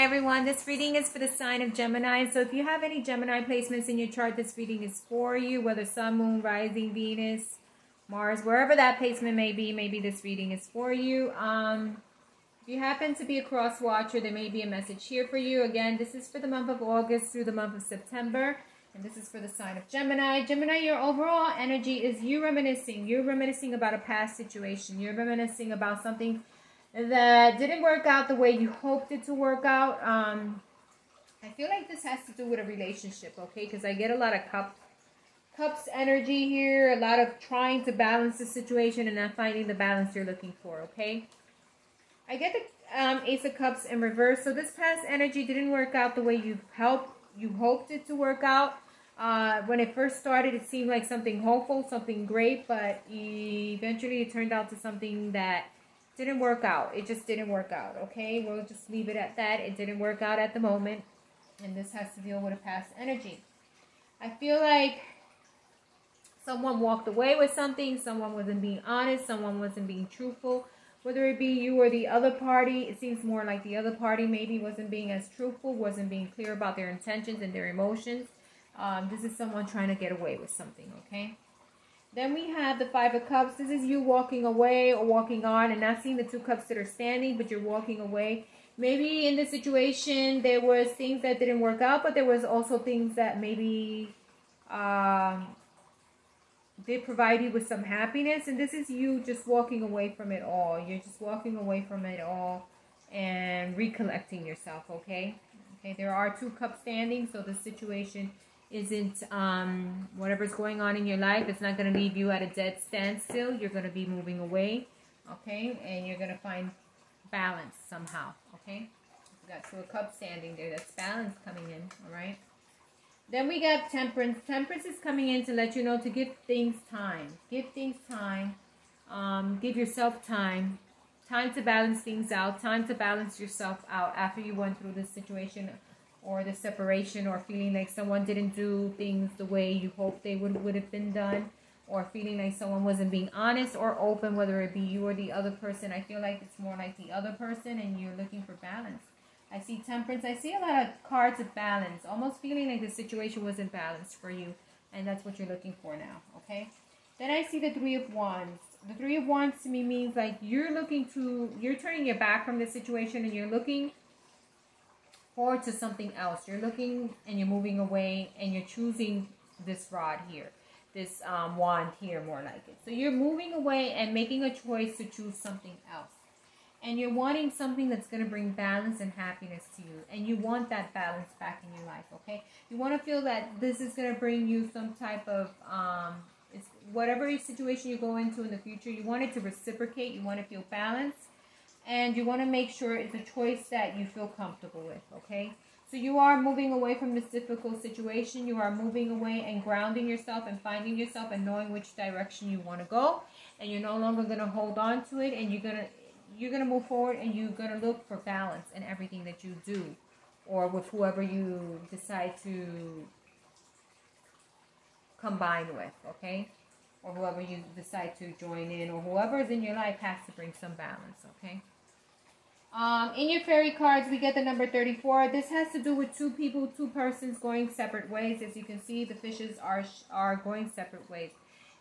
Hi everyone, this reading is for the sign of Gemini. So if you have any Gemini placements in your chart, this reading is for you, whether Sun, Moon, Rising, Venus, Mars, wherever that placement may be, maybe this reading is for you. Um, if you happen to be a cross watcher, there may be a message here for you. Again, this is for the month of August through the month of September. And this is for the sign of Gemini. Gemini, your overall energy is you reminiscing. You're reminiscing about a past situation. You're reminiscing about something that didn't work out the way you hoped it to work out. Um, I feel like this has to do with a relationship, okay? Because I get a lot of cup, cups energy here, a lot of trying to balance the situation and not finding the balance you're looking for, okay? I get the um, Ace of Cups in reverse. So this past energy didn't work out the way you helped, you hoped it to work out. Uh, when it first started, it seemed like something hopeful, something great, but eventually it turned out to something that didn't work out. It just didn't work out, okay? We'll just leave it at that. It didn't work out at the moment. And this has to deal with a past energy. I feel like someone walked away with something. Someone wasn't being honest. Someone wasn't being truthful. Whether it be you or the other party, it seems more like the other party maybe wasn't being as truthful, wasn't being clear about their intentions and their emotions. Um, this is someone trying to get away with something, okay? Then we have the Five of Cups. This is you walking away or walking on and not seeing the two cups that are standing, but you're walking away. Maybe in this situation, there was things that didn't work out, but there was also things that maybe um, did provide you with some happiness. And this is you just walking away from it all. You're just walking away from it all and recollecting yourself, okay? Okay, there are two cups standing, so the situation isn't um, whatever's going on in your life, it's not going to leave you at a dead standstill. You're going to be moving away, okay? And you're going to find balance somehow, okay? We got two of cups standing there. That's balance coming in, all right? Then we got temperance. Temperance is coming in to let you know to give things time. Give things time. Um, give yourself time. Time to balance things out. Time to balance yourself out after you went through this situation or the separation or feeling like someone didn't do things the way you hoped they would would have been done or feeling like someone wasn't being honest or open whether it be you or the other person. I feel like it's more like the other person and you're looking for balance. I see temperance. I see a lot of cards of balance almost feeling like the situation wasn't balanced for you and that's what you're looking for now okay? Then i see the three of wands. The three of wands to me means like you're looking to you're turning your back from the situation and you're looking forward to something else. You're looking and you're moving away and you're choosing this rod here, this um, wand here, more like it. So you're moving away and making a choice to choose something else. And you're wanting something that's going to bring balance and happiness to you. And you want that balance back in your life, okay? You want to feel that this is going to bring you some type of, um, it's whatever situation you go into in the future, you want it to reciprocate. You want to feel balanced and you want to make sure it's a choice that you feel comfortable with, okay? So you are moving away from this difficult situation. You are moving away and grounding yourself and finding yourself and knowing which direction you want to go. And you're no longer going to hold on to it and you're going to you're going to move forward and you're going to look for balance in everything that you do or with whoever you decide to combine with, okay? Or whoever you decide to join in or whoever is in your life has to bring some balance, okay? Um, in your fairy cards, we get the number 34. This has to do with two people, two persons going separate ways. As you can see, the fishes are, are going separate ways.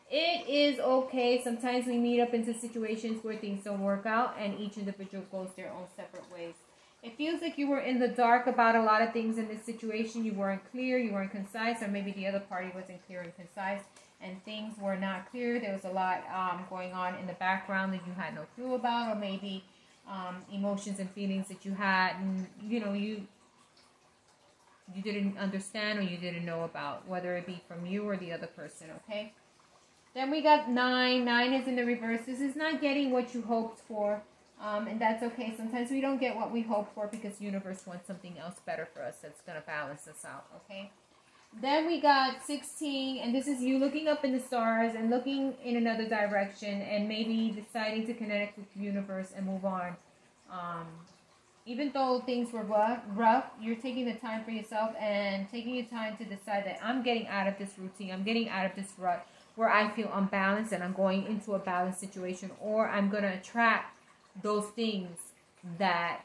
It is okay. Sometimes we meet up into situations where things don't work out and each individual goes their own separate ways. It feels like you were in the dark about a lot of things in this situation. You weren't clear, you weren't concise, or maybe the other party wasn't clear and concise, and things were not clear. There was a lot um, going on in the background that you had no clue about, or maybe um, emotions and feelings that you had, and you know you you didn't understand or you didn't know about, whether it be from you or the other person. Okay. Then we got nine. Nine is in the reverse. This is not getting what you hoped for. Um, and that's okay. Sometimes we don't get what we hope for because universe wants something else better for us that's going to balance us out, okay? Then we got 16, and this is you looking up in the stars and looking in another direction and maybe deciding to connect with the universe and move on. Um, even though things were rough, you're taking the time for yourself and taking your time to decide that I'm getting out of this routine, I'm getting out of this rut where I feel unbalanced and I'm going into a balanced situation, or I'm going to attract those things that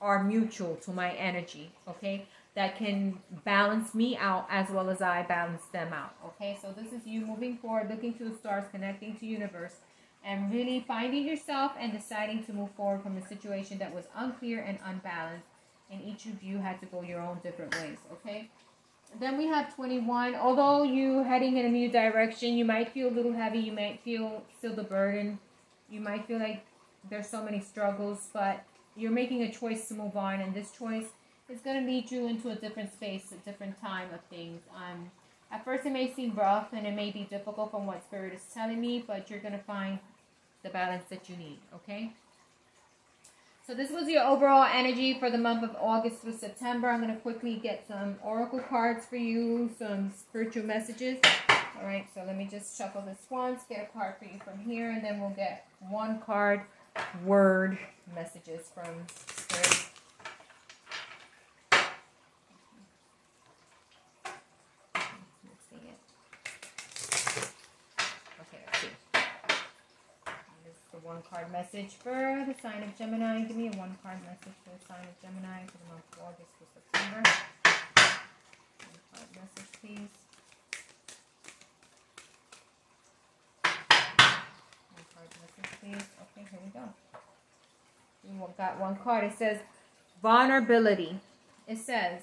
are mutual to my energy, okay? That can balance me out as well as I balance them out, okay? So this is you moving forward, looking to the stars, connecting to universe, and really finding yourself and deciding to move forward from a situation that was unclear and unbalanced. And each of you had to go your own different ways, okay? Then we have 21. Although you heading in a new direction, you might feel a little heavy. You might feel still the burden. You might feel like there's so many struggles, but you're making a choice to move on, and this choice is going to lead you into a different space, a different time of things. Um, at first, it may seem rough and it may be difficult from what Spirit is telling me, but you're going to find the balance that you need, okay? So this was your overall energy for the month of August through September. I'm going to quickly get some oracle cards for you, some spiritual messages. All right, so let me just shuffle this once, get a card for you from here, and then we'll get one card word messages from Spirit. One card message for the sign of Gemini. Give me a one card message for the sign of Gemini for the month of August to September. One card message, please. One card message, please. Okay, here we go. We got one card. It says vulnerability. It says,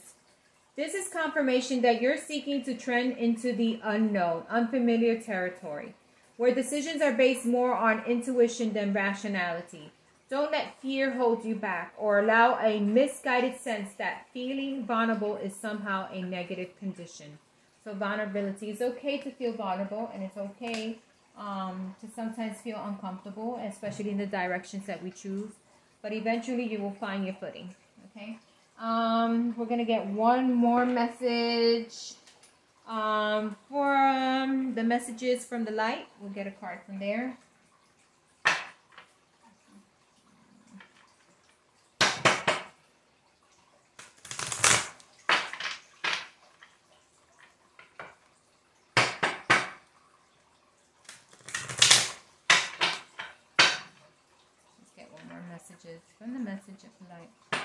this is confirmation that you're seeking to trend into the unknown, unfamiliar territory where decisions are based more on intuition than rationality. Don't let fear hold you back or allow a misguided sense that feeling vulnerable is somehow a negative condition. So, vulnerability is okay to feel vulnerable and it's okay um, to sometimes feel uncomfortable, especially in the directions that we choose. But eventually, you will find your footing. Okay. Um, we're going to get one more message um, the messages from the light, we'll get a card from there. Let's get one more messages from the message of light.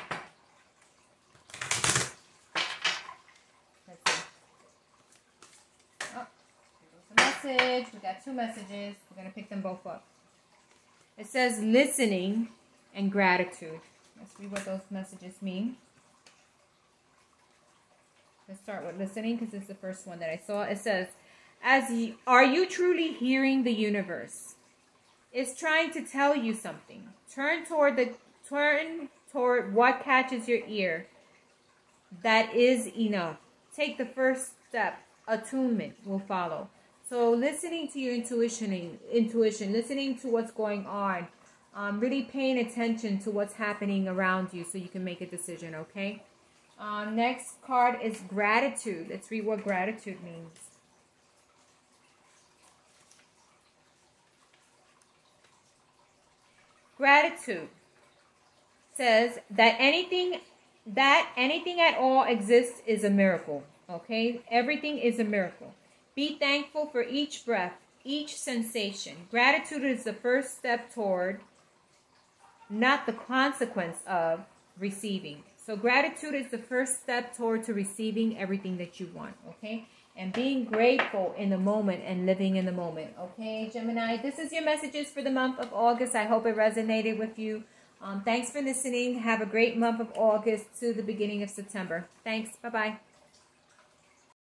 Message. We got two messages. We're going to pick them both up. It says listening and gratitude. Let's read what those messages mean. Let's start with listening because it's the first one that I saw. It says, "As you, are you truly hearing the universe? It's trying to tell you something. Turn toward the turn toward what catches your ear. That is enough. Take the first step. Attunement will follow. So listening to your intuition, intuition, listening to what's going on, um, really paying attention to what's happening around you so you can make a decision, okay? Um, next card is gratitude. Let's read what gratitude means. Gratitude says that anything that anything at all exists is a miracle. Okay? Everything is a miracle. Be thankful for each breath, each sensation. Gratitude is the first step toward, not the consequence of, receiving. So gratitude is the first step toward to receiving everything that you want, okay? And being grateful in the moment and living in the moment, okay, Gemini? This is your messages for the month of August. I hope it resonated with you. Um, thanks for listening. Have a great month of August to the beginning of September. Thanks. Bye-bye.